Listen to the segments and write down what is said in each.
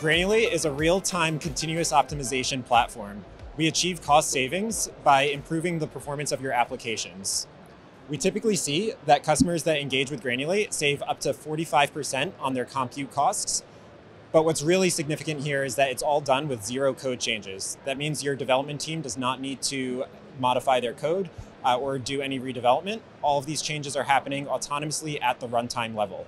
Granulate is a real-time continuous optimization platform. We achieve cost savings by improving the performance of your applications. We typically see that customers that engage with Granulate save up to 45% on their compute costs. But what's really significant here is that it's all done with zero code changes. That means your development team does not need to modify their code uh, or do any redevelopment. All of these changes are happening autonomously at the runtime level.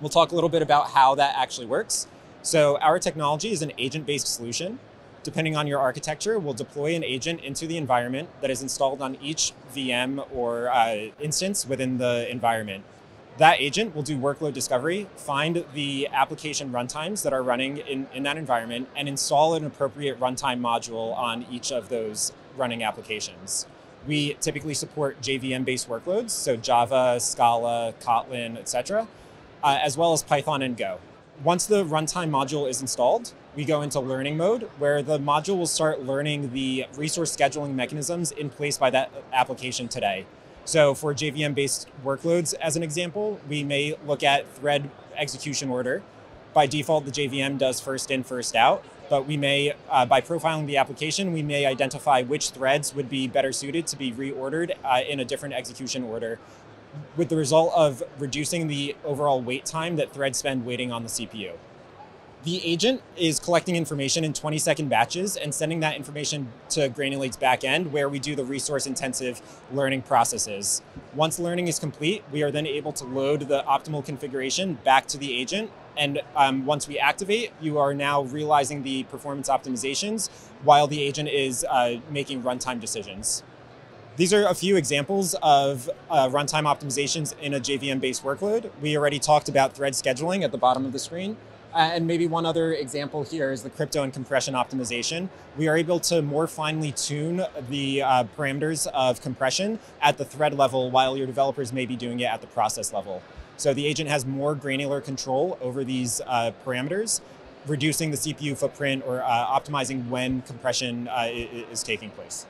We'll talk a little bit about how that actually works. So our technology is an agent-based solution. Depending on your architecture, we'll deploy an agent into the environment that is installed on each VM or uh, instance within the environment. That agent will do workload discovery, find the application runtimes that are running in, in that environment, and install an appropriate runtime module on each of those running applications. We typically support JVM-based workloads, so Java, Scala, Kotlin, etc., uh, as well as Python and Go. Once the runtime module is installed, we go into learning mode where the module will start learning the resource scheduling mechanisms in place by that application today. So for JVM-based workloads, as an example, we may look at thread execution order. By default, the JVM does first in, first out, but we may, uh, by profiling the application, we may identify which threads would be better suited to be reordered uh, in a different execution order with the result of reducing the overall wait time that threads spend waiting on the CPU. The agent is collecting information in 20 second batches and sending that information to Granulate's backend where we do the resource intensive learning processes. Once learning is complete, we are then able to load the optimal configuration back to the agent. And um, once we activate, you are now realizing the performance optimizations while the agent is uh, making runtime decisions. These are a few examples of uh, runtime optimizations in a JVM-based workload. We already talked about thread scheduling at the bottom of the screen. Uh, and maybe one other example here is the crypto and compression optimization. We are able to more finely tune the uh, parameters of compression at the thread level while your developers may be doing it at the process level. So the agent has more granular control over these uh, parameters, reducing the CPU footprint or uh, optimizing when compression uh, is taking place.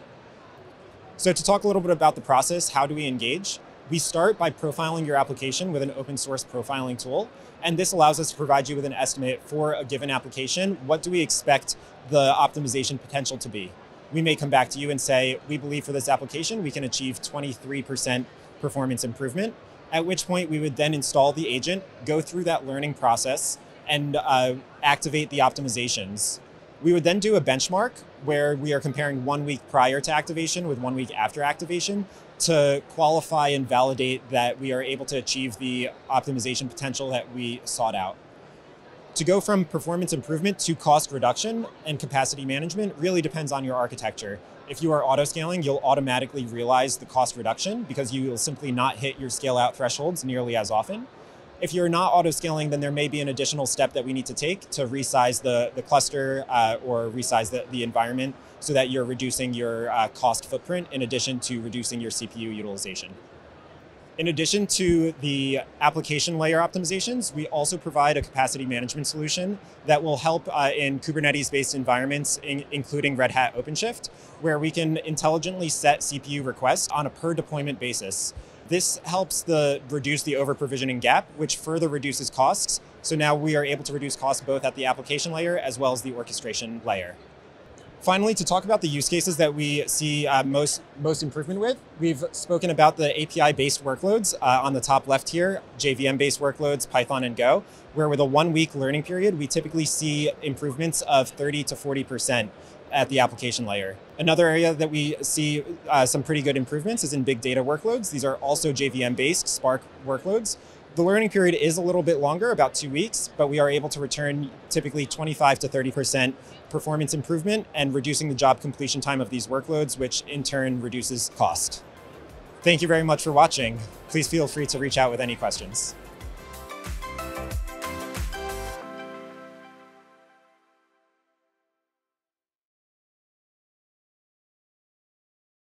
So to talk a little bit about the process, how do we engage? We start by profiling your application with an open source profiling tool. And this allows us to provide you with an estimate for a given application. What do we expect the optimization potential to be? We may come back to you and say, we believe for this application, we can achieve 23% performance improvement, at which point we would then install the agent, go through that learning process, and uh, activate the optimizations. We would then do a benchmark where we are comparing one week prior to activation with one week after activation to qualify and validate that we are able to achieve the optimization potential that we sought out. To go from performance improvement to cost reduction and capacity management really depends on your architecture. If you are auto scaling, you'll automatically realize the cost reduction because you will simply not hit your scale out thresholds nearly as often. If you're not auto scaling, then there may be an additional step that we need to take to resize the, the cluster uh, or resize the, the environment so that you're reducing your uh, cost footprint in addition to reducing your CPU utilization. In addition to the application layer optimizations, we also provide a capacity management solution that will help uh, in Kubernetes-based environments, in, including Red Hat OpenShift, where we can intelligently set CPU requests on a per deployment basis. This helps the reduce the over provisioning gap, which further reduces costs. So now we are able to reduce costs both at the application layer as well as the orchestration layer. Finally, to talk about the use cases that we see uh, most, most improvement with, we've spoken about the API-based workloads uh, on the top left here, JVM-based workloads, Python and Go, where with a one-week learning period, we typically see improvements of 30 to 40% at the application layer. Another area that we see uh, some pretty good improvements is in big data workloads. These are also JVM-based Spark workloads. The learning period is a little bit longer, about two weeks, but we are able to return typically 25 to 30% performance improvement and reducing the job completion time of these workloads, which in turn reduces cost. Thank you very much for watching. Please feel free to reach out with any questions.